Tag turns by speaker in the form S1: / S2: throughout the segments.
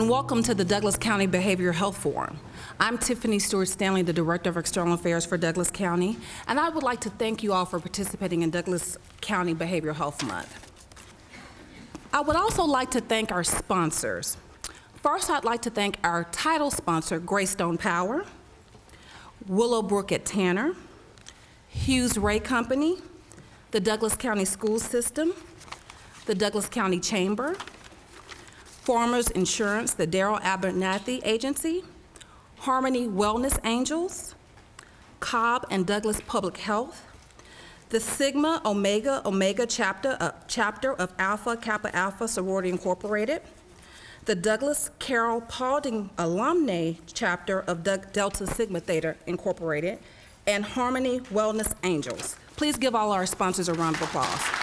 S1: and welcome to the Douglas County Behavioral Health Forum. I'm Tiffany Stewart Stanley, the Director of External Affairs for Douglas County, and I would like to thank you all for participating in Douglas County Behavioral Health Month. I would also like to thank our sponsors. First, I'd like to thank our title sponsor, Greystone Power, Willowbrook at Tanner, Hughes Ray Company, the Douglas County School System, the Douglas County Chamber, Farmers Insurance, the Daryl Abernathy Agency, Harmony Wellness Angels, Cobb and Douglas Public Health, the Sigma Omega Omega chapter, uh, chapter of Alpha Kappa Alpha Sorority Incorporated, the Douglas Carroll Paulding Alumni chapter of Delta Sigma Theta Incorporated, and Harmony Wellness Angels. Please give all our sponsors a round of applause.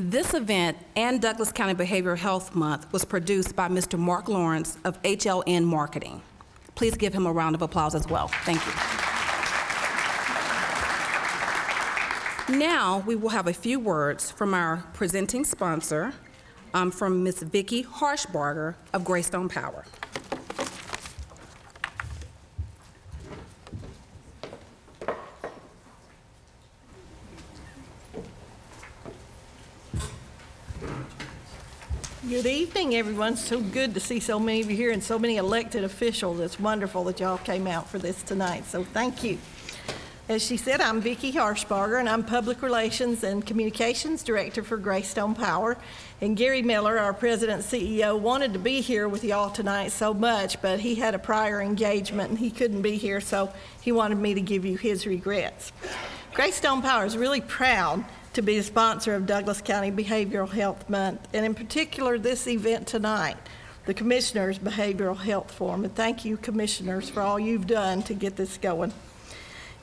S1: This event and Douglas County Behavioral Health Month was produced by Mr. Mark Lawrence of HLN Marketing. Please give him a round of applause as well. Thank you. Now we will have a few words from our presenting sponsor, um, from Ms. Vicki Harshbarger of Greystone Power.
S2: Good evening, everyone. So good to see so many of you here and so many elected officials. It's wonderful that y'all came out for this tonight, so thank you. As she said, I'm Vicki Harshbarger, and I'm Public Relations and Communications Director for Greystone Power. And Gary Miller, our President CEO, wanted to be here with y'all tonight so much, but he had a prior engagement and he couldn't be here, so he wanted me to give you his regrets. Greystone Power is really proud to be a sponsor of Douglas County Behavioral Health Month, and in particular this event tonight, the Commissioners Behavioral Health Forum. And thank you, Commissioners, for all you've done to get this going.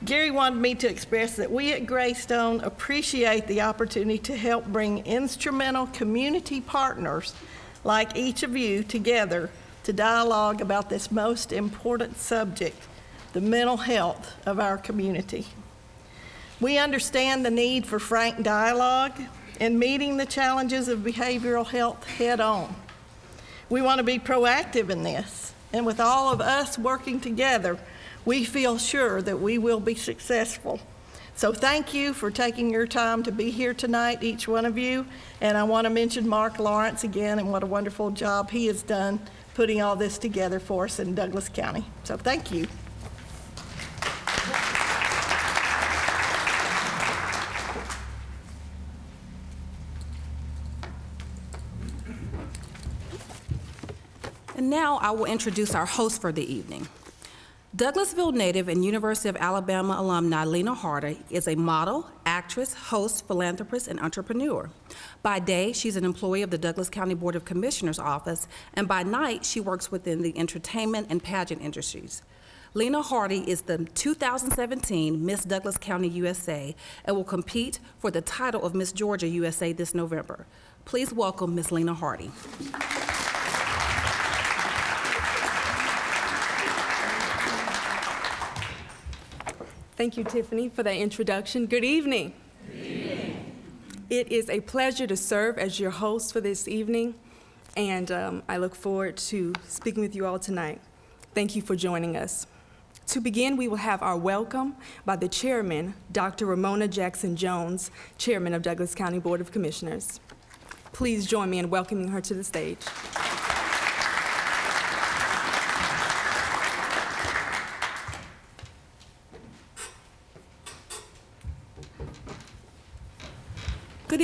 S2: Gary wanted me to express that we at Greystone appreciate the opportunity to help bring instrumental community partners like each of you together to dialogue about this most important subject, the mental health of our community. We understand the need for frank dialogue and meeting the challenges of behavioral health head on. We want to be proactive in this, and with all of us working together, we feel sure that we will be successful. So thank you for taking your time to be here tonight, each one of you. And I want to mention Mark Lawrence again and what a wonderful job he has done putting all this together for us in Douglas County. So thank you.
S1: Now I will introduce our host for the evening. Douglasville native and University of Alabama alumni Lena Hardy is a model, actress, host, philanthropist, and entrepreneur. By day, she's an employee of the Douglas County Board of Commissioners office, and by night, she works within the entertainment and pageant industries. Lena Hardy is the 2017 Miss Douglas County USA and will compete for the title of Miss Georgia USA this November. Please welcome Miss Lena Hardy.
S3: Thank you, Tiffany, for that introduction. Good evening.
S4: Good evening.
S3: It is a pleasure to serve as your host for this evening, and um, I look forward to speaking with you all tonight. Thank you for joining us. To begin, we will have our welcome by the chairman, Dr. Ramona Jackson Jones, chairman of Douglas County Board of Commissioners. Please join me in welcoming her to the stage.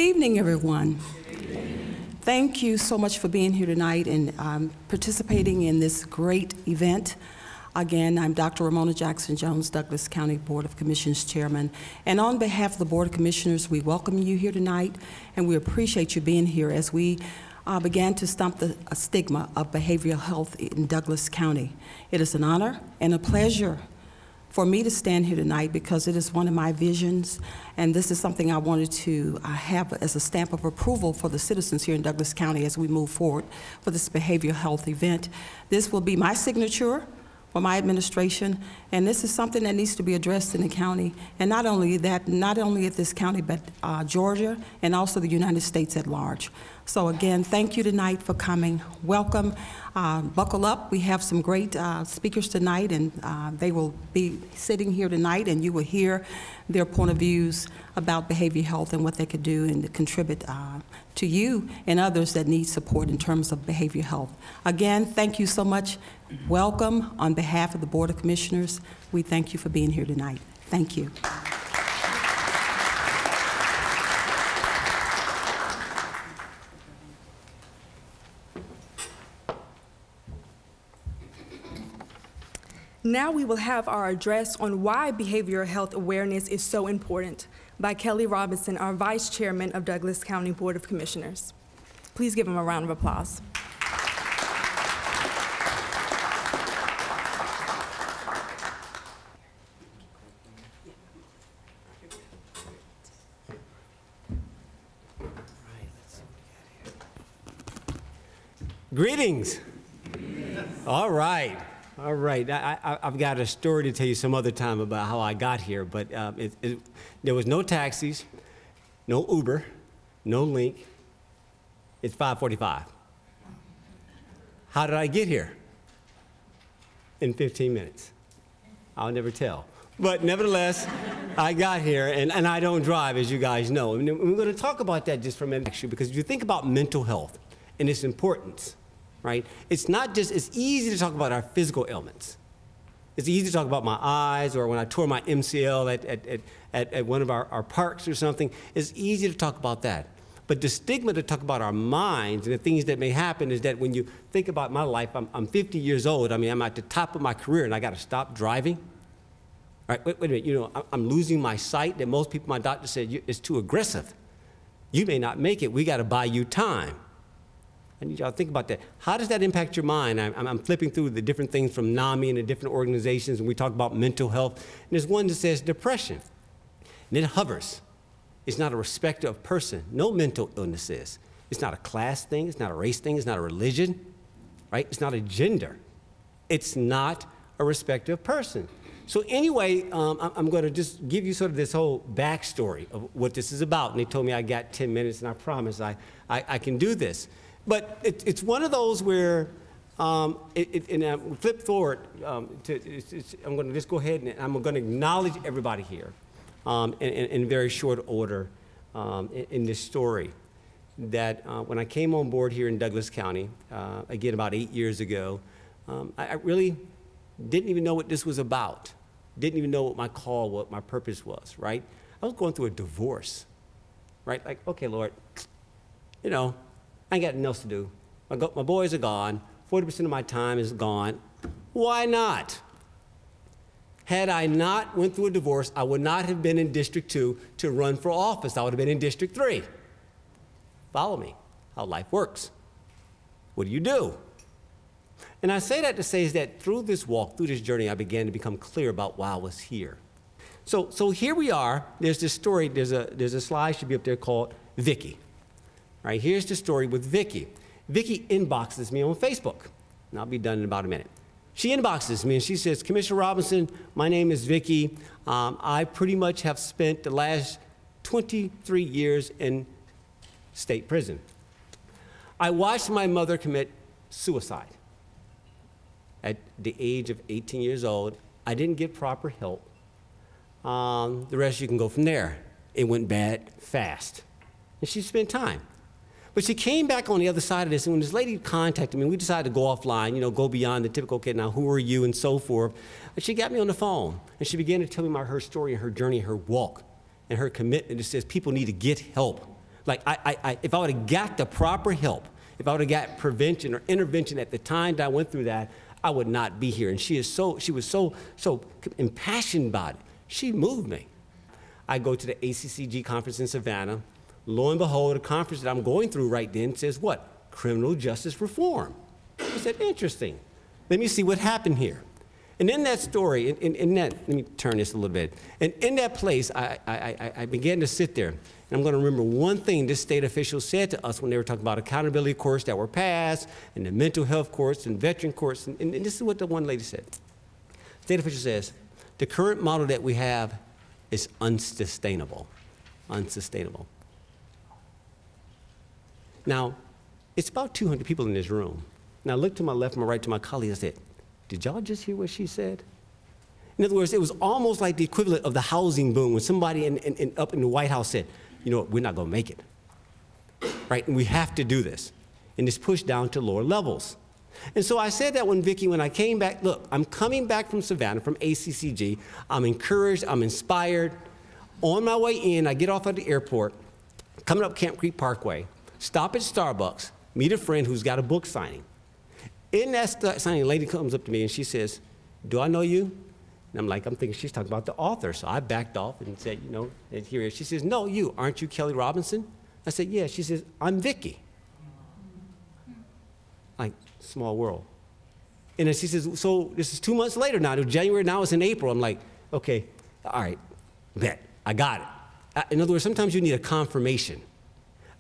S5: Evening, everyone. Thank you so much for being here tonight and um, participating in this great event. Again, I'm Dr. Ramona Jackson Jones, Douglas County Board of Commissioners Chairman. And on behalf of the Board of Commissioners, we welcome you here tonight and we appreciate you being here as we uh, began to stomp the stigma of behavioral health in Douglas County. It is an honor and a pleasure for me to stand here tonight because it is one of my visions, and this is something I wanted to uh, have as a stamp of approval for the citizens here in Douglas County as we move forward for this behavioral health event. This will be my signature for my administration, and this is something that needs to be addressed in the county, and not only that, not only at this county, but uh, Georgia and also the United States at large. So again, thank you tonight for coming. Welcome. Uh, buckle up. We have some great uh, speakers tonight, and uh, they will be sitting here tonight, and you will hear their point of views about behavior health and what they could do and contribute uh, to you and others that need support in terms of behavior health. Again, thank you so much. Welcome on behalf of the Board of Commissioners. We thank you for being here tonight. Thank you.
S3: Now we will have our address on why behavioral health awareness is so important by Kelly Robinson, our Vice Chairman of Douglas County Board of Commissioners. Please give him a round of applause.
S4: Greetings. All right. All right. I, I've got a story to tell you some other time about how I got here, but um, it, it, there was no taxis, no Uber, no link. It's 545. How did I get here? In 15 minutes. I'll never tell. But nevertheless, I got here, and, and I don't drive, as you guys know. And we're going to talk about that just for a minute, actually, because if you think about mental health and its importance, right? It's not just, it's easy to talk about our physical ailments. It's easy to talk about my eyes or when I tore my MCL at, at, at, at one of our, our parks or something. It's easy to talk about that. But the stigma to talk about our minds and the things that may happen is that when you think about my life, I'm, I'm 50 years old. I mean, I'm at the top of my career and I got to stop driving. All right, wait, wait a minute. You know, I'm losing my sight that most people, my doctor said, it's too aggressive. You may not make it. We got to buy you time. I need y'all to think about that. How does that impact your mind? I'm, I'm, flipping through the different things from NAMI and the different organizations, and we talk about mental health. And there's one that says depression, and it hovers. It's not a respecter of person. No mental illness is. It's not a class thing. It's not a race thing. It's not a religion, right? It's not a gender. It's not a respecter of person. So anyway, um, I'm going to just give you sort of this whole backstory of what this is about. And they told me I got 10 minutes, and I promise I, I, I can do this. But it, it's one of those where, um, it, it, and I flip forward, um, to, it's, it's, I'm going to just go ahead and I'm going to acknowledge everybody here um, in, in, in, very short order um, in, in, this story. That uh, when I came on board here in Douglas County, uh, again about eight years ago, um, I, I really didn't even know what this was about. Didn't even know what my call, what my purpose was, right? I was going through a divorce, right? Like, okay, Lord, you know, I ain't got nothing else to do. My, go, my boys are gone. 40% of my time is gone. Why not? Had I not went through a divorce, I would not have been in District 2 to run for office. I would have been in District 3. Follow me, how life works. What do you do? And I say that to say is that through this walk, through this journey, I began to become clear about why I was here. So, so here we are. There's this story, there's a, there's a slide should be up there called Vicky. Right, here's the story with Vicky. Vicky inboxes me on Facebook, and I'll be done in about a minute. She inboxes me and she says, Commissioner Robinson, my name is Vicky. Um, I pretty much have spent the last 23 years in state prison. I watched my mother commit suicide at the age of 18 years old. I didn't get proper help. Um, the rest you can go from there. It went bad fast. And she spent time. But she came back on the other side of this, and when this lady contacted me, we decided to go offline, you know, go beyond the typical kid, now who are you, and so forth. And she got me on the phone, and she began to tell me about her story and her journey, her walk, and her commitment. It says people need to get help. Like, I, I, I if I would have got the proper help, if I would have got prevention or intervention at the time that I went through that, I would not be here. And she is so, she was so, so impassioned about it. She moved me. I go to the ACCG conference in Savannah lo and behold, a conference that I'm going through right then says what? Criminal justice reform. I said, interesting. Let me see what happened here. And in that story, in, in, in, that, let me turn this a little bit. And in that place, I, I, I, began to sit there. And I'm going to remember one thing this state official said to us when they were talking about accountability courts that were passed, and the mental health courts, and veteran courts. And, and, and this is what the one lady said. State official says, the current model that we have is unsustainable. Unsustainable. Now, it's about 200 people in this room. Now, look to my left, my right, to my colleagues. I said, Did y'all just hear what she said? In other words, it was almost like the equivalent of the housing boom when somebody in, in, in, up in the White House said, You know what, we're not going to make it. Right? And we have to do this. And it's pushed down to lower levels. And so I said that when Vicki, when I came back, look, I'm coming back from Savannah, from ACCG. I'm encouraged, I'm inspired. On my way in, I get off at the airport, coming up Camp Creek Parkway, stop at Starbucks, meet a friend who's got a book signing. In that st- signing, a lady comes up to me and she says, Do I know you? And I'm like, I'm thinking she's talking about the author. So I backed off and said, You know, and here she says, No, you. Aren't you Kelly Robinson? I said, Yeah. She says, I'm Vicky. Like, small world. And then she says, So this is two months later now. January, now it's in April. I'm like, Okay, all right, bet. I got it. In other words, sometimes you need a confirmation.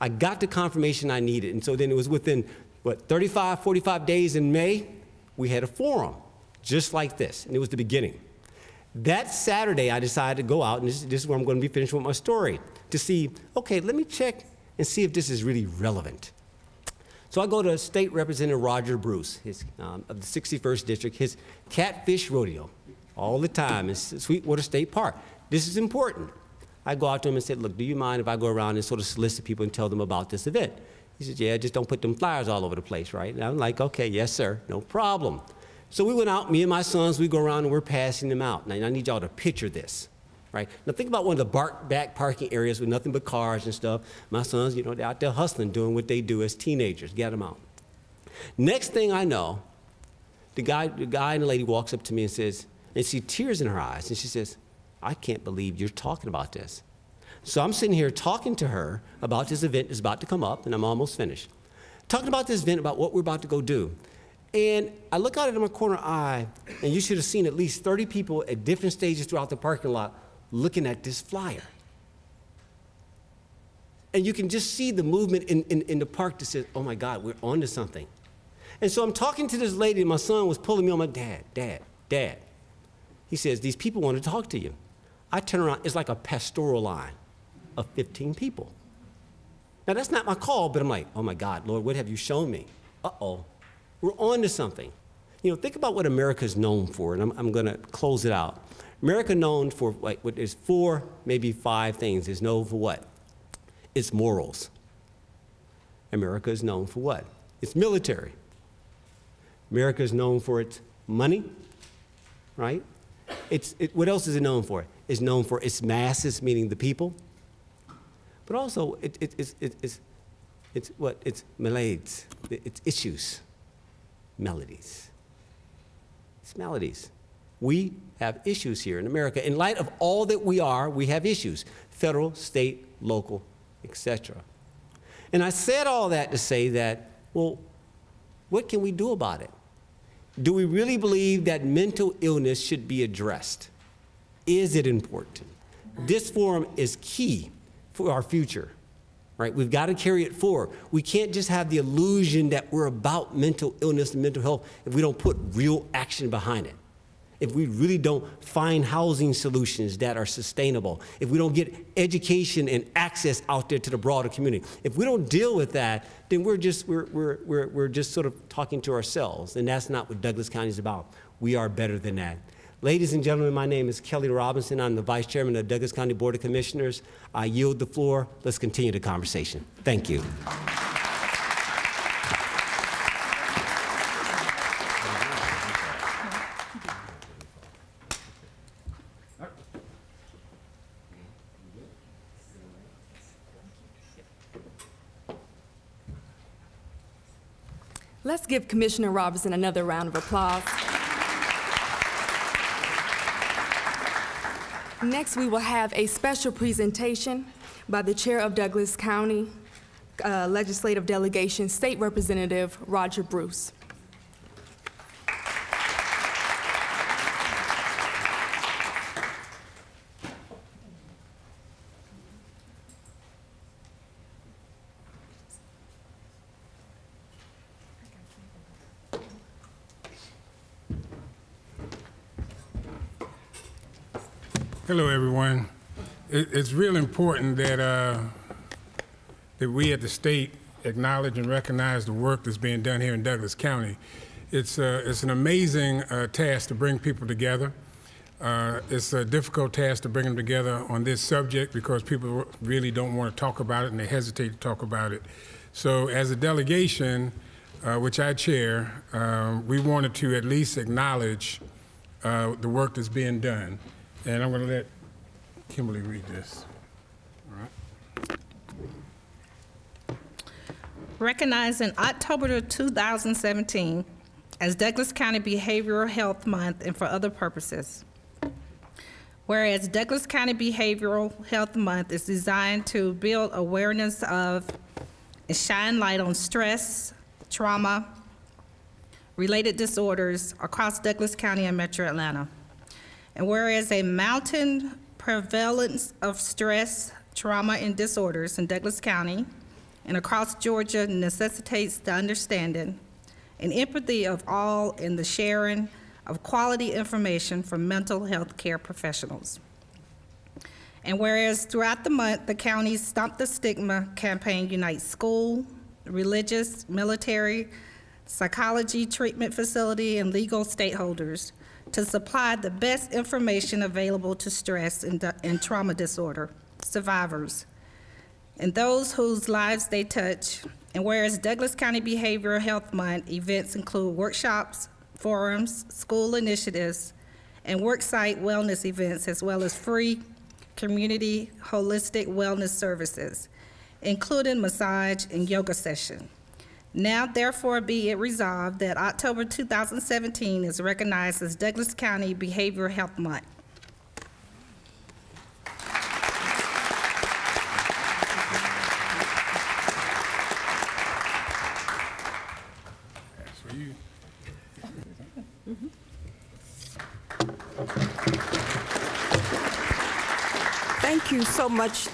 S4: I got the confirmation I needed. And so then it was within, what, 35, 45 days in May, we had a forum just like this. And it was the beginning. That Saturday, I decided to go out, and this, this is where I'm going to be finished with my story, to see, okay, let me check and see if this is really relevant. So I go to State Representative Roger Bruce his, um, of the 61st District, his catfish rodeo, all the time in Sweetwater State Park. This is important. I go out to him and said, look, do you mind if I go around and sort of solicit people and tell them about this event? He said, yeah, just don't put them flyers all over the place, right? And I'm like, okay, yes, sir, no problem. So we went out, me and my sons, we go around and we're passing them out. Now I need y'all to picture this, right? Now think about one of the bar- back parking areas with nothing but cars and stuff. My sons, you know, they're out there hustling, doing what they do as teenagers, get them out. Next thing I know, the guy, the guy and the lady walks up to me and says, and see tears in her eyes, and she says, I can't believe you're talking about this. So I'm sitting here talking to her about this event that's about to come up, and I'm almost finished. Talking about this event, about what we're about to go do. And I look out at my corner eye, and you should have seen at least 30 people at different stages throughout the parking lot looking at this flyer. And you can just see the movement in, in, in the park that says, oh my God, we're on to something. And so I'm talking to this lady, and my son was pulling me on my dad, dad, dad. He says, These people want to talk to you. I turn around, it's like a pastoral line of 15 people. Now, that's not my call, but I'm like, oh my God, Lord, what have you shown me? Uh oh, we're on to something. You know, think about what America's known for, and I'm, I'm going to close it out. America known for, like, what is four, maybe five things. Is known for what? It's morals. America is known for what? It's military. America is known for its money, right? It's, it, what else is it known for? It's known for its masses, meaning the people. But also, it, it, it's, it, it's, it's what? It's melodies. It's issues, melodies. It's melodies. We have issues here in America. In light of all that we are, we have issues federal, state, local, etc. And I said all that to say that, well, what can we do about it? Do we really believe that mental illness should be addressed? Is it important? This forum is key for our future, right? We've got to carry it forward. We can't just have the illusion that we're about mental illness and mental health if we don't put real action behind it. If we really don't find housing solutions that are sustainable, if we don't get education and access out there to the broader community, if we don't deal with that, then we're just, we're, we're, we're, we're just sort of talking to ourselves. And that's not what Douglas County is about. We are better than that. Ladies and gentlemen, my name is Kelly Robinson. I'm the Vice Chairman of Douglas County Board of Commissioners. I yield the floor. Let's continue the conversation. Thank you.
S3: Let's give Commissioner Robinson another round of applause. Next, we will have a special presentation by the Chair of Douglas County uh, Legislative Delegation, State Representative Roger Bruce.
S6: Hello, everyone. It, it's real important that uh, that we at the state acknowledge and recognize the work that's being done here in Douglas County. It's uh, it's an amazing uh, task to bring people together. Uh, it's a difficult task to bring them together on this subject because people really don't want to talk about it and they hesitate to talk about it. So, as a delegation, uh, which I chair, um, we wanted to at least acknowledge uh, the work that's being done. And I'm going to let Kimberly read this. All right.
S7: Recognizing October of 2017 as Douglas County Behavioral Health Month and for other purposes. Whereas Douglas County Behavioral Health Month is designed to build awareness of and shine light on stress, trauma, related disorders across Douglas County and Metro Atlanta. And whereas a mountain prevalence of stress, trauma, and disorders in Douglas County and across Georgia necessitates the understanding and empathy of all in the sharing of quality information from mental health care professionals. And whereas throughout the month, the county's Stomp the Stigma campaign unites school, religious, military, psychology treatment facility, and legal stakeholders to supply the best information available to stress and, and trauma disorder survivors and those whose lives they touch. And whereas Douglas County Behavioral Health Month events include workshops, forums, school initiatives, and worksite wellness events, as well as free community holistic wellness services, including massage and yoga session. Now, therefore, be it resolved that October 2017 is recognized as Douglas County Behavioral Health Month.
S5: Thank you so much.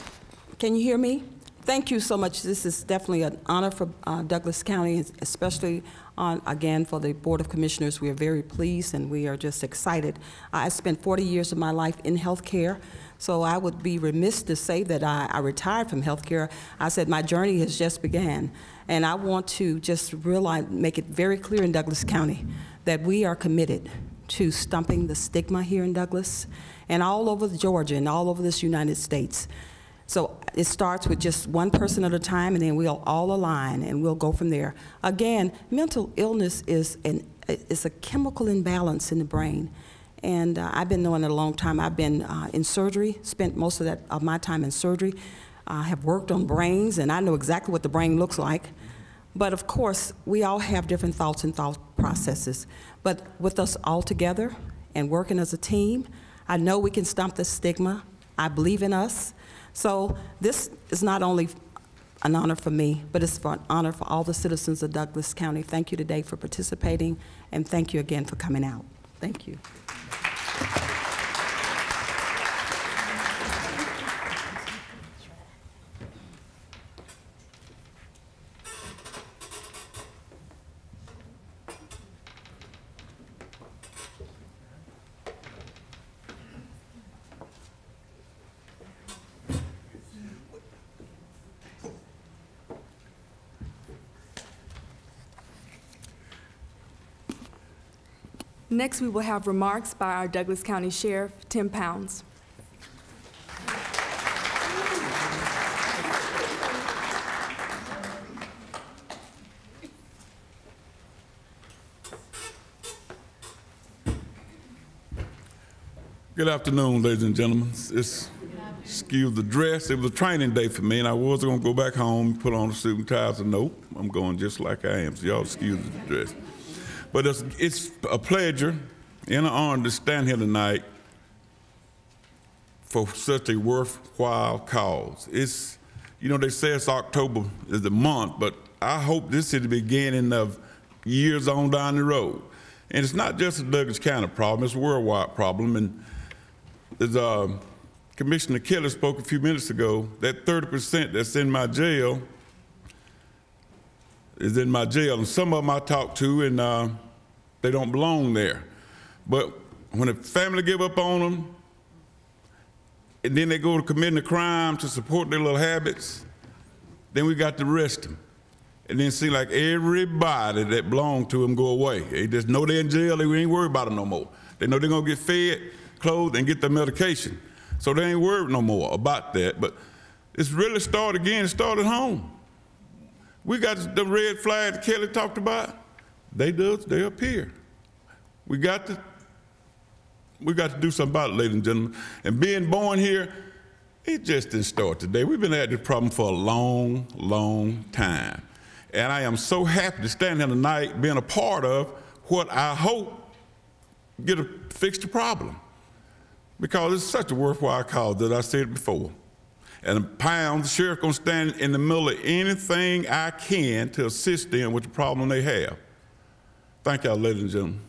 S5: Can you hear me? Thank you so much. This is definitely an honor for uh, Douglas County, especially on, again for the Board of Commissioners. We are very pleased and we are just excited. I spent 40 years of my life in healthcare, so I would be remiss to say that I, I retired from healthcare. I said my journey has just began, and I want to just realize, make it very clear in Douglas County that we are committed to stumping the stigma here in Douglas and all over Georgia and all over this United States. So it starts with just one person at a time, and then we'll all align, and we'll go from there. Again, mental illness is an a chemical imbalance in the brain, and uh, I've been knowing it a long time. I've been uh, in surgery, spent most of that of my time in surgery. I have worked on brains, and I know exactly what the brain looks like. But of course, we all have different thoughts and thought processes. But with us all together and working as a team, I know we can stomp the stigma. I believe in us. So this is not only an honor for me, but it's for an honor for all the citizens of Douglas County. Thank you today for participating, and thank you again for coming out. Thank you.
S3: Next, we will have remarks by our Douglas County Sheriff, Tim Pounds.
S8: Good afternoon, ladies and gentlemen. It's excuse the dress. It was a training day for me, and I was going to go back home, put on a suit and tie. So nope, I'm going just like I am. So y'all excuse the dress. But it's, it's a pleasure and an honor to stand here tonight for such a worthwhile cause. It's, you know, they say it's October is the month, but I hope this is the beginning of years on down the road. And it's not just a Douglas County problem, it's a worldwide problem. And as uh, Commissioner Keller spoke a few minutes ago, that 30% that's in my jail is in my jail. And some of them I talk to, and uh, they don't belong there. But when a family give up on them, and then they go to committing a crime to support their little habits, then we got to arrest them. And then see like everybody that belonged to them go away. They just know they're in jail, they ain't worried about them no more. They know they're gonna get fed, clothed, and get their medication. So they ain't worried no more about that. But it's really started again, it started home. We got the red flag that Kelly talked about. They do, they appear. We got to we got to do something about it, ladies and gentlemen. And being born here, it just didn't start today. We've been at this problem for a long, long time. And I am so happy to stand here tonight being a part of what I hope get a fix the problem. Because it's such a worthwhile cause that I said before. And Pound, the sheriff, gonna stand in the middle of anything I can to assist them with the problem they have. Thank y'all, ladies and gentlemen.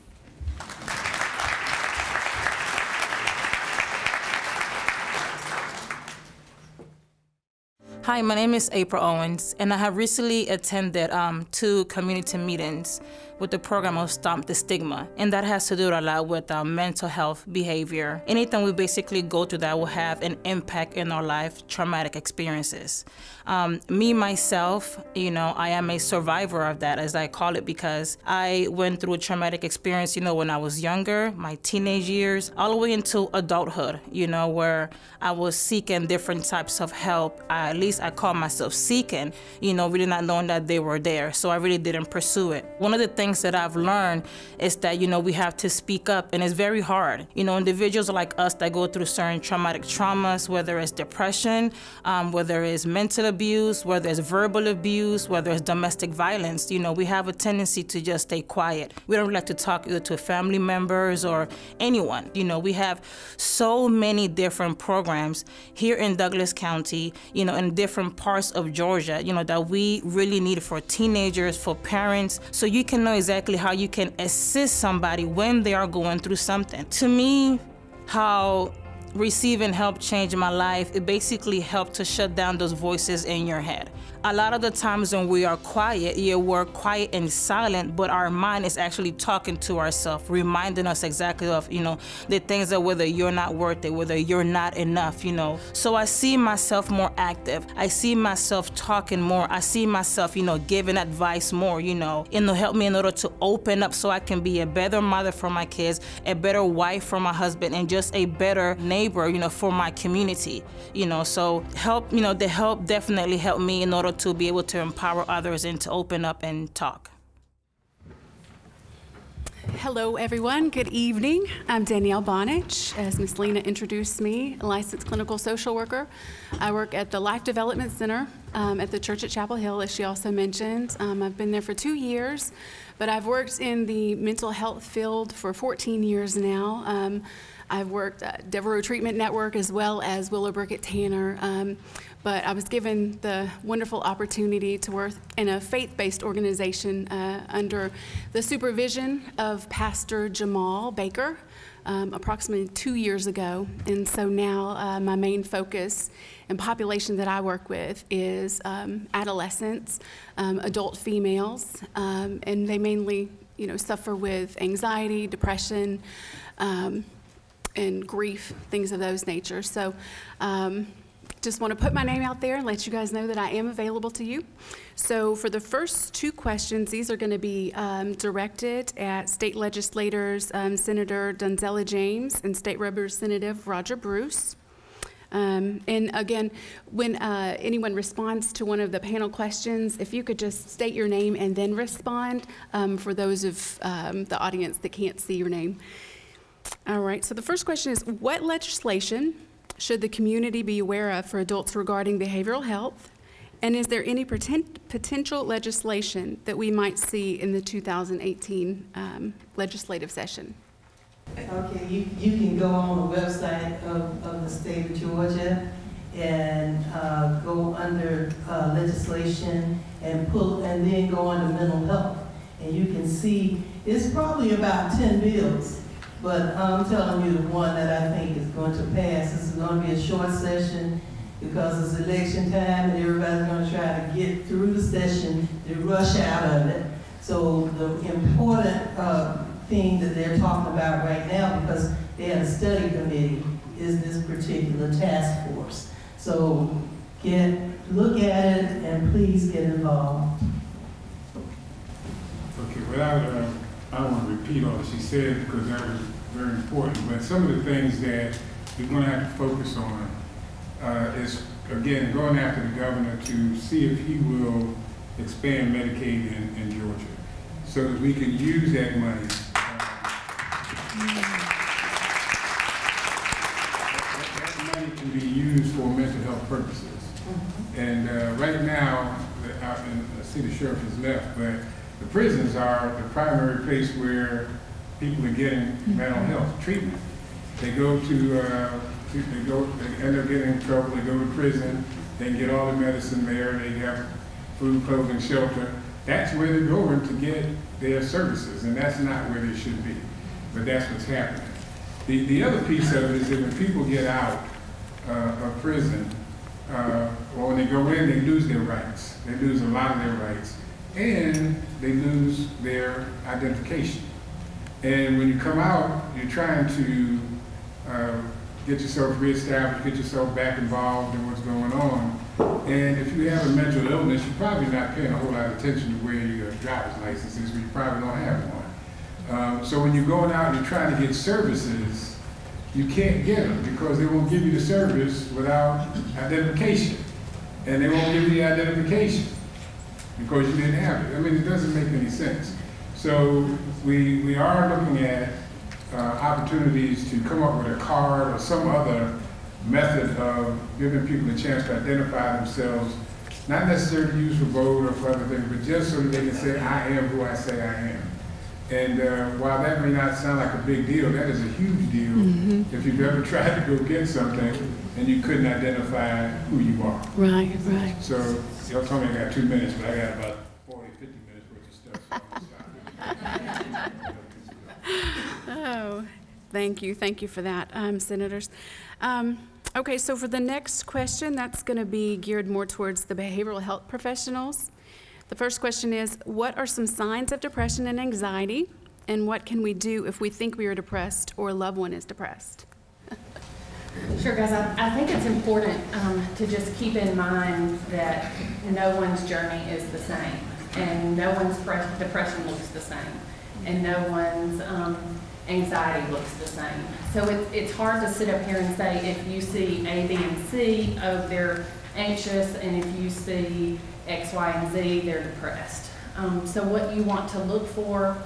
S9: Hi, my name is April Owens, and I have recently attended um, two community meetings with the program of Stomp the Stigma, and that has to do a lot with our mental health behavior. Anything we basically go through that will have an impact in our life, traumatic experiences. Um, me, myself, you know, I am a survivor of that, as I call it, because I went through a traumatic experience, you know, when I was younger, my teenage years, all the way into adulthood, you know, where I was seeking different types of help. I, at least I call myself seeking, you know, really not knowing that they were there. So I really didn't pursue it. One of the things things that I've learned is that, you know, we have to speak up and it's very hard. You know, individuals like us that go through certain traumatic traumas, whether it's depression, um, whether it's mental abuse, whether it's verbal abuse, whether it's domestic violence, you know, we have a tendency to just stay quiet. We don't like to talk either to family members or anyone. You know, we have so many different programs here in Douglas County, you know, in different parts of Georgia, you know, that we really need for teenagers, for parents, so you can know exactly how you can assist somebody when they are going through something. To me, how receiving help changed my life, it basically helped to shut down those voices in your head a lot of the times when we are quiet, yeah, we're quiet and silent, but our mind is actually talking to ourselves, reminding us exactly of, you know, the things that whether you're not worth it, whether you're not enough, you know. So I see myself more active. I see myself talking more. I see myself, you know, giving advice more, you know, and to help me in order to open up so I can be a better mother for my kids, a better wife for my husband, and just a better neighbor, you know, for my community, you know. So help, you know, the help definitely helped me in order to be able to empower others and to open up and talk.
S10: Hello, everyone. Good evening. I'm Danielle Bonich. As Ms. Lena introduced me, licensed clinical social worker. I work at the Life Development Center um, at the church at Chapel Hill, as she also mentioned. Um, I've been there for two years, but I've worked in the mental health field for 14 years now. Um, I've worked at Treatment Network as well as Willowbrook at Tanner. But I was given the wonderful opportunity to work in a faith-based organization uh, under the supervision of Pastor Jamal Baker um, approximately two years ago. And so now uh, my main focus and population that I work with is um, adolescents, um, adult females, um, and they mainly you know, suffer with anxiety, depression, um, and grief, things of those nature. So um, just want to put my name out there and let you guys know that I am available to you. So for the first two questions, these are going to be um, directed at state legislators um, Senator Donzella James and State Representative Roger Bruce. Um, and again, when uh, anyone responds to one of the panel questions, if you could just state your name and then respond um, for those of um, the audience that can't see your name. All right, so the first question is What legislation should the community be aware of for adults regarding behavioral health? And is there any potential legislation that we might see in the 2018 um, legislative session?
S11: Okay, you, you can go on the website of, of the state of Georgia and uh, go under uh, legislation and pull and then go under mental health. And you can see it's probably about 10 bills but I'm telling you the one that I think is going to pass. This is going to be a short session because it's election time and everybody's going to try to get through the session to rush out of it. So the important uh, thing that they're talking about right now, because they had a study committee, is this particular task force. So get, look at it and please get involved.
S6: Okay, without, uh, I don't want to repeat all that she said because that was very important, but some of the things that we're going to have to focus on uh, is, again, going after the governor to see if he will expand Medicaid in, in Georgia so that we can use that money. uh, that- that money can be used for mental health purposes. And uh, right now, in, I see the sheriff has left, but the prisons are the primary place where people are getting mental health treatment. They go to, uh, they go, they end up getting in trouble, they go to prison, they get all the medicine there, they have food, clothing, shelter. That's where they're going to get their services, and that's not where they should be. But that's what's happening. The, the other piece of it is that when people get out uh, of prison, uh, or when they go in, they lose their rights. They lose a lot of their rights. And they lose their identification. And when you come out, you're trying to uh, get yourself reestablished, get yourself back involved in what's going on. And if you have a mental illness, you're probably not paying a whole lot of attention to where your driver's license is, because you probably don't have one. Um, so when you're going out and you're trying to get services, you can't get them because they won't give you the service without identification. And they won't give you the identification because you didn't have it. I mean, it doesn't make any sense. So we, we are looking at uh, opportunities to come up with a card or some other method of giving people a chance to identify themselves, not necessarily to use for vote or for other things, but just so that they can say, I am who I say I am. And uh, while that may not sound like a big deal, that is a huge deal if you've ever tried to go get something and you couldn't identify who you are.
S10: Right, right.
S6: So told me I got two minutes, but I got about 40, 50 minutes worth of stuff. So.
S10: Oh, thank you, thank you for that, um, Senators. Um, Okay, so for the next question, that's going to be geared more towards the behavioral health professionals. The first question is, what are some signs of depression and anxiety? And what can we do if we think we are depressed or a loved one is depressed?
S12: Sure, guys. I, I think it's important um, to just keep in mind that no one's journey is the same, and no one's pre- depression looks the same, and no one's um, anxiety looks the same. So it, it's hard to sit up here and say if you see A, B, and C, oh, they're anxious, and if you see X, Y, and Z, they're depressed. Um, so what you want to look for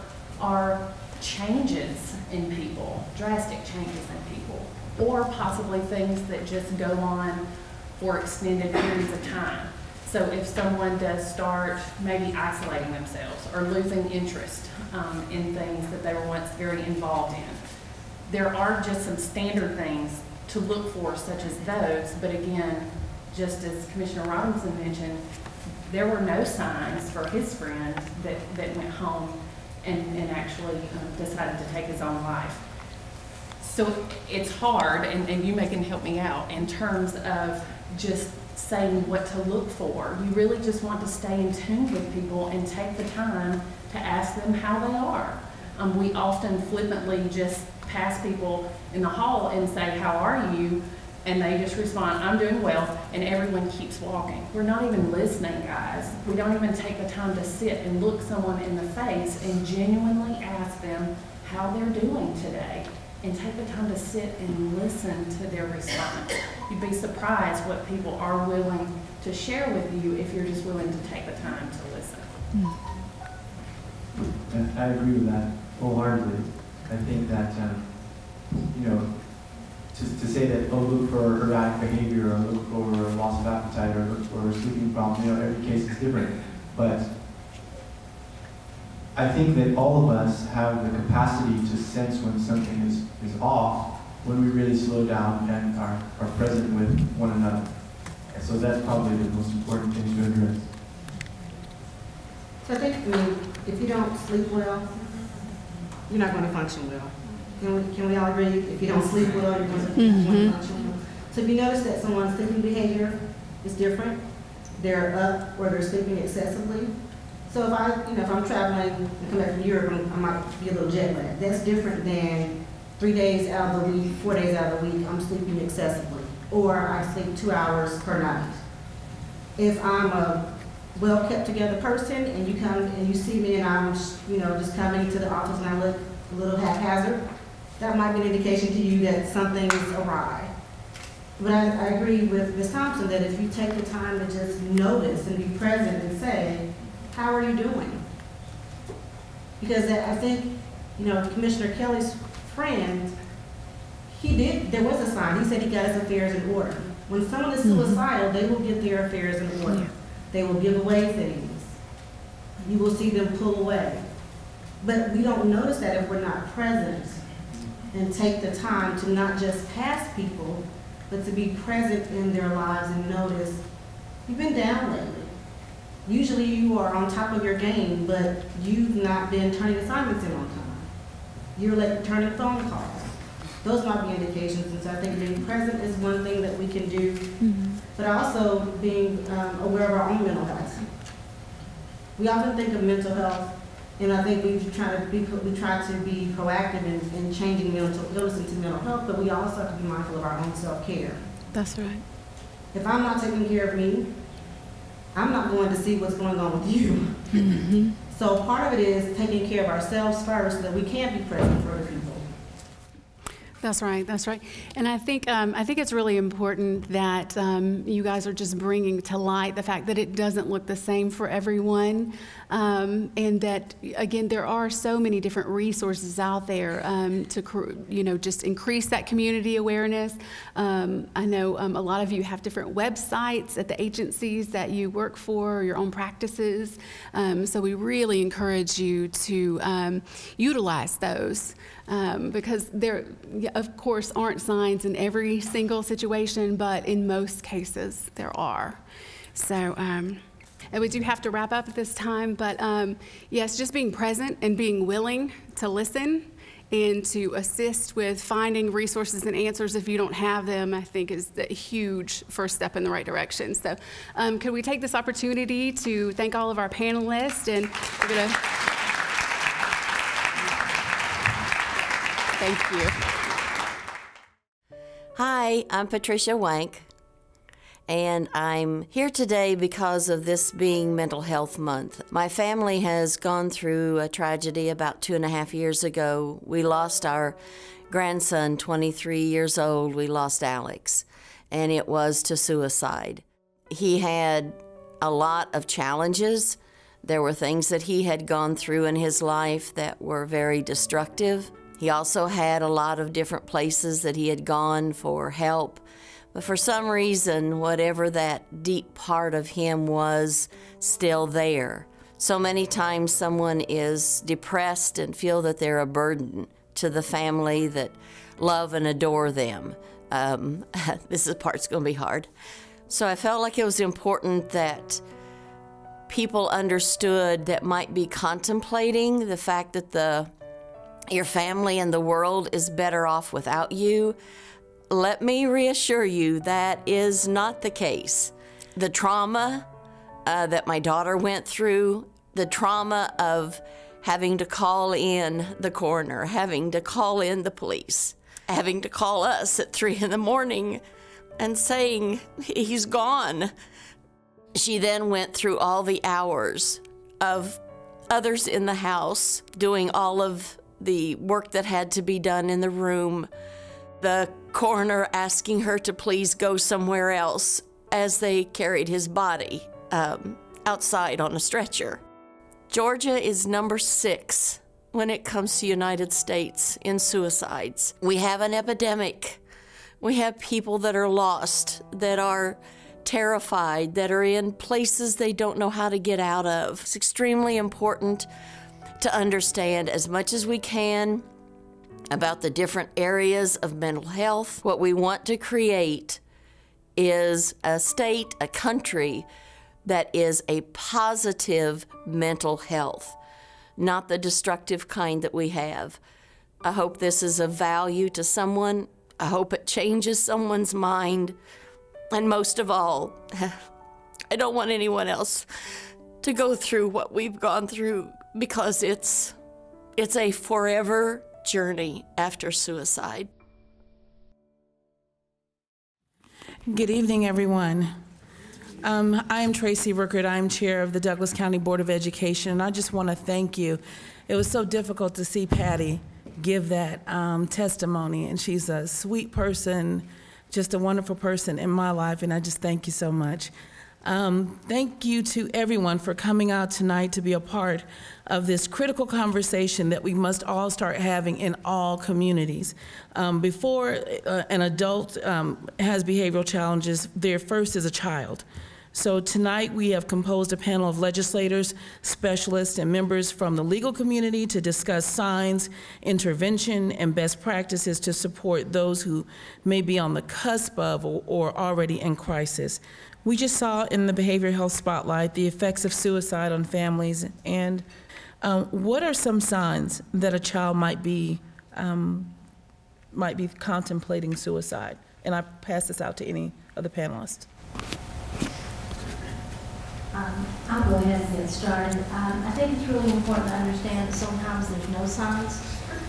S12: are changes in people, drastic changes in people, or possibly things that just go on for extended periods of time. So if someone does start maybe isolating themselves or losing interest um, in things that they were once very involved in, there are just some standard things to look for, such as those. But again, just as Commissioner Robinson mentioned, there were no signs for his friend that, that went home and, and actually um, decided to take his own life. So it's hard, and, and you may can help me out, in terms of just saying what to look for. You really just want to stay in tune with people and take the time to ask them how they are. Um, we often flippantly just pass people in the hall and say, how are you? And they just respond, I'm doing well, and everyone keeps walking. We're not even listening, guys. We don't even take the time to sit and look someone in the face and genuinely ask them how they're doing today and take the time to sit and listen to their response. You'd be surprised what people are willing to share with you if you're just willing to take the time to listen.
S13: And I agree with that wholeheartedly. I think that, um, you know, to, to say that, oh, look for erratic behavior, or look for loss of appetite, or look for sleeping problem, you know, every case is different. But I think that all of us have the capacity to sense when something is, is off when we really slow down and are, are present with one another. And so that's probably the most important thing to address.
S14: So I think, I mean, if you don't sleep well, you're not going to function well. Can we, can we all agree? If you don't sleep well, you're not going to
S10: Mhm.
S14: function well. So if you notice that someone's sleeping behavior is different, they're up or they're sleeping excessively. So if I, you know, if I'm traveling and come back from Europe, I might be a little jet lagged. That's different than three days out of the week, four days out of the week, I'm sleeping excessively, or I sleep two hours per night. If I'm a well kept together person and you come and you see me and I'm, you know, just coming to the office and I look a little haphazard, that might be an indication to you that something is awry. But I, I agree with Ms. Thompson that if you take the time to just notice and be present and say, how are you doing? Because I think, you know, Commissioner Kelly's friend, he did, there was a sign, he said he got his affairs in order. When someone is mm-hmm. suicidal, they will get their affairs in order. They will give away things. You will see them pull away. But we don't notice that if we're not present and take the time to not just pass people, but to be present in their lives and notice, you've been down lately. Usually you are on top of your game, but you've not been turning assignments in on time. You're like turning phone calls. Those might be indications, and so I think being present is one thing that we can do, but also being um, aware of our own mental health. We often think of mental health, and I think we try to be we try to be proactive in, in changing mental illness into mental health, but we also have to be mindful of our own self care.
S10: That's right.
S14: If I'm not taking care of me, I'm not going to see what's going on with you. Mm-hmm. So part of it is taking care of ourselves first, so that we can be present for other people.
S10: That's right. That's right. And I think um, I think it's really important that um, you guys are just bringing to light the fact that it doesn't look the same for everyone, um, and that again there are so many different resources out there um, to you know just increase that community awareness. Um, I know um, a lot of you have different websites at the agencies that you work for, your own practices. So we really encourage you to utilize those because there, yeah, of course, aren't signs in every single situation, but in most cases there are. So, um, and we do have to wrap up at this time, but um, yes, just being present and being willing to listen and to assist with finding resources and answers if you don't have them, I think is a huge first step in the right direction. So, um, could we take this opportunity to thank all of our panelists and we're going to. Thank you.
S15: Hi, I'm Patricia Wank, and I'm here today because of this being Mental Health Month. My family has gone through a tragedy about two and a half years ago. We lost our grandson, 23 years old. We lost Alex, and it was to suicide. He had a lot of challenges. There were things that he had gone through in his life that were very destructive. He also had a lot of different places that he had gone for help. But for some reason, whatever that deep part of him was still there. So many times someone is depressed and feel that they're a burden to the family that love and adore them. Um, this is part's going to be hard. So I felt like it was important that people understood that might be contemplating the fact that the your family and the world is better off without you. Let me reassure you that is not the case. The trauma uh, that my daughter went through, the trauma of having to call in the coroner, having to call in the police, having to call us at three in the morning and saying, he's gone. She then went through all the hours of others in the house doing all of the work that had to be done in the room, the coroner asking her to please go somewhere else as they carried his body um, outside on a stretcher. Georgia is number six when it comes to United States in suicides. We have an epidemic. We have people that are lost, that are terrified, that are in places they don't know how to get out of. It's extremely important to understand as much as we can about the different areas of mental health. What we want to create is a state, a country that is a positive mental health, not the destructive kind that we have. I hope this is of value to someone. I hope it changes someone's mind. And most of all, I don't want anyone else to go through what we've gone through because it's it's a forever journey after suicide.
S16: Good evening, everyone. Um, I am Tracy Rickard. I'm chair of the Douglas County Board of Education, and I just want to thank you. It was so difficult to see Patty give that um, testimony, and she's a sweet person, just a wonderful person in my life, and I just thank you so much. Um, thank you to everyone for coming out tonight to be a part of this critical conversation that we must all start having in all communities. Um, before uh, an adult um, has behavioral challenges, their first is a child. So tonight we have composed a panel of legislators, specialists, and members from the legal community to discuss signs, intervention, and best practices to support those who may be on the cusp of or, or already in crisis. We just saw in the behavioral health spotlight the effects of suicide on families and um, what are some signs that a child might be um, might be contemplating suicide? And I pass this out to any of the panelists.
S17: Um, I'll go ahead and get started. Um, I think it's really important to understand that sometimes there's no signs.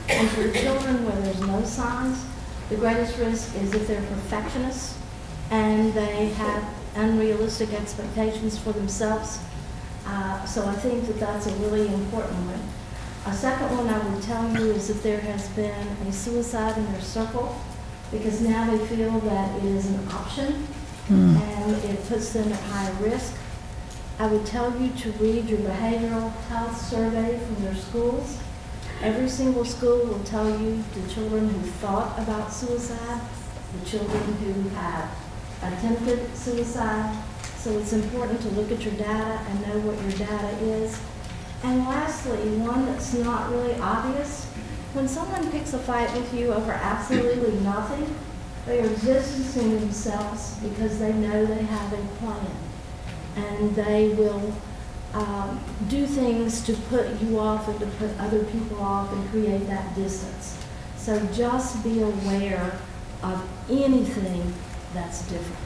S17: And for children where there's no signs, the greatest risk is if they're perfectionists and they have unrealistic expectations for themselves. Uh, so I think that that's a really important one. A second one I would tell you is that there has been a suicide in their circle, because now they feel that it is an option
S16: Hmm.
S17: and it puts them at higher risk. I would tell you to read your behavioral health survey from their schools. Every single school will tell you the children who thought about suicide, the children who have attempted suicide. So it's important to look at your data and know what your data is. And lastly, one that's not really obvious, when someone picks a fight with you over absolutely nothing, they are distancing themselves because they know they have a plan. And they will um, do things to put you off and to put other people off and create that distance. So just be aware of anything that's different.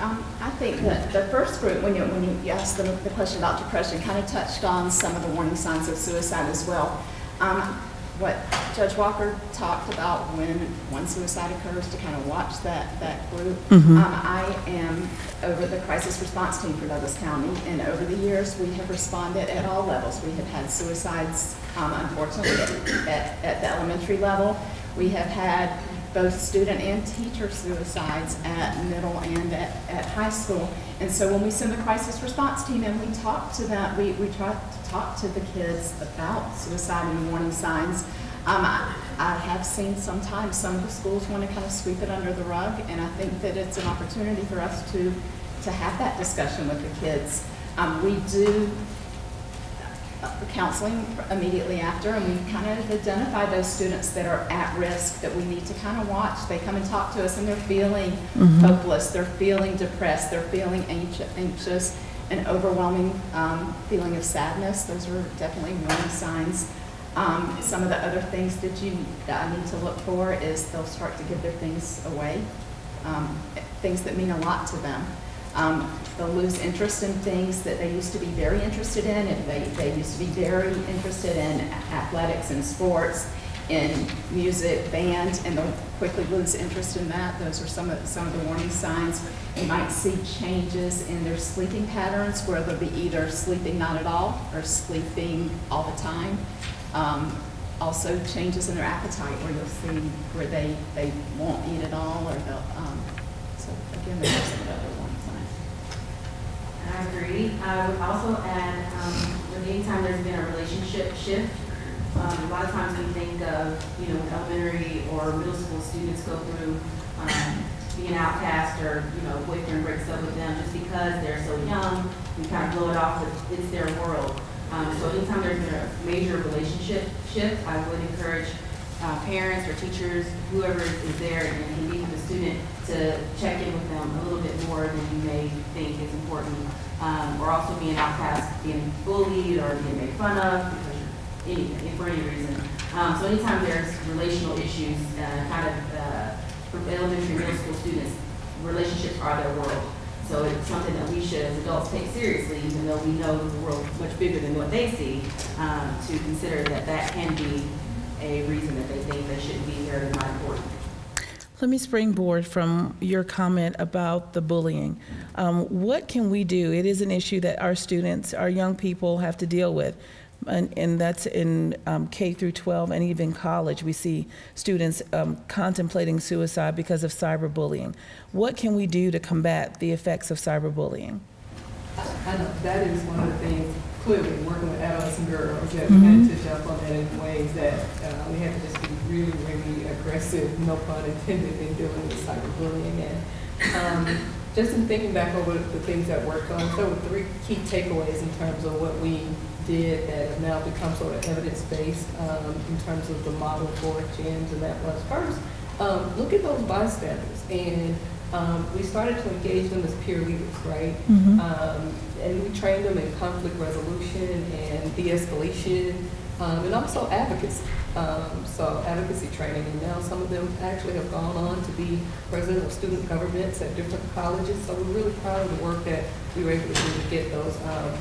S18: Um, I think that the first group, when you, when you asked the, the question about depression, kind of touched on some of the warning signs of suicide as well. Um, what Judge Walker talked about when one suicide occurs to kind of watch that, that group.
S16: Mhm.
S18: Um, I am over the crisis response team for Douglas County, and over the years, we have responded at all levels. We have had suicides, um, unfortunately, at, at, at the elementary level. We have had both student and teacher suicides at middle and at, at high school. And so when we send the crisis response team in, we talk to that, we, we try to talk to the kids about suicide and warning signs. Um, I, I have seen sometimes some of the schools want to kind of sweep it under the rug, and I think that it's an opportunity for us to, to have that discussion with the kids. Um, we do counseling immediately after, and we kind of identify those students that are at risk that we need to kind of watch. They come and talk to us, and they're feeling
S16: Mhm.
S18: hopeless, they're feeling depressed, they're feeling anxious, an overwhelming um, feeling of sadness. Those are definitely warning signs. Um, some of the other things that you that I need to look for is they'll start to give their things away, um, things that mean a lot to them. Um, they'll lose interest in things that they used to be very interested in. If they, they used to be very interested in athletics and sports, in music, band, and they'll quickly lose interest in that. Those are some of, some of the warning signs. You might see changes in their sleeping patterns where they'll be either sleeping not at all or sleeping all the time. Um, also changes in their appetite where you'll see where they, they won't eat at all or they'll, um, so again, those are some of the other warning signs.
S19: I agree. I would also add, um, when anytime there's been a relationship shift, um, a lot of times we think of, you know, elementary or middle school students go through, um, being outcast or, you know, boyfriend breaks up with them just because they're so young, we kind of blow it off as it's their world. Um, so anytime there's been a major relationship shift, I would encourage uh, parents or teachers, whoever is there and can be with the student, to check in with them a little bit more than you may think is important. Um, or also being outcast, being bullied or being made fun of because anything, for any reason. Um, so anytime there's relational issues, uh, kind of uh, for elementary, middle school students, relationships are their world. So it's something that we should, as adults, take seriously, even though we know the world is much bigger than what they see, um, to consider that that can be a reason that they think they shouldn't be here and not important.
S16: Let me springboard from your comment about the bullying. Um, what can we do? It is an issue that our students, our young people have to deal with. And, and that's in um, K through 12 and even college. We see students um, contemplating suicide because of cyberbullying. What can we do to combat the effects of cyberbullying?
S20: I know that is one of the things, clearly, working with adults and girls, that we had to jump on that in ways that uh, we had to just be really, really aggressive, no pun intended, in dealing with cyberbullying. And um, just in thinking back over the things that worked on, there were three key takeaways in terms of what we did that have now become sort of evidence-based um, in terms of the model for gyms, and that was first, um, look at those bystanders. And um, we started to engage them as peer leaders, right?
S16: Mhm.
S20: Um, and we trained them in conflict resolution and de-escalation, um, and also advocacy. Um, so advocacy training, and now some of them actually have gone on to be president of student governments at different colleges. So we're really proud of the work that we were able to do to get those um,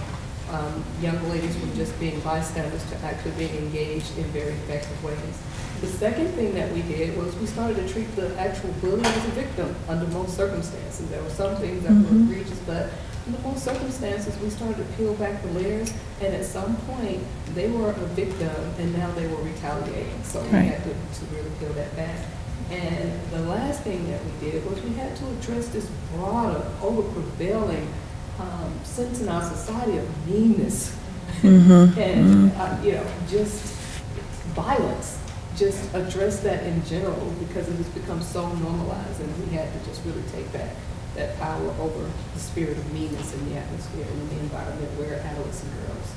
S20: um, young ladies from just being bystanders to actually being engaged in very effective ways. The second thing that we did was we started to treat the actual bully as a victim under most circumstances. There were some things that were
S16: Mhm.
S20: egregious, but most circumstances, we started to peel back the layers, and at some point, they were a victim, and now they were retaliating. So we had to, to really peel that back. And the last thing that we did was we had to address this broader, over prevailing um, sense in our society of meanness
S16: Mhm.
S20: and uh, you know just violence. Just address that in general because it has become so normalized, and we had to just really take back that power over the spirit of meanness in the atmosphere and in the environment where adults and girls.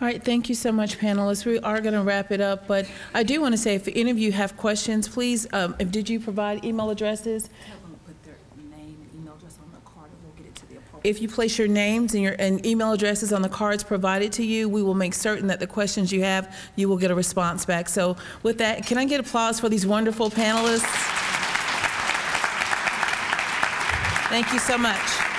S16: All right, thank you so much, panelists. We are going to wrap it up, but I do want to say, if any of you have questions, please, um, if, did you provide email addresses? If you place your names and your and email addresses on the cards provided to you, we will make certain that the questions you have, you will get a response back. So with that, can I get applause for these wonderful panelists? Thank you so much.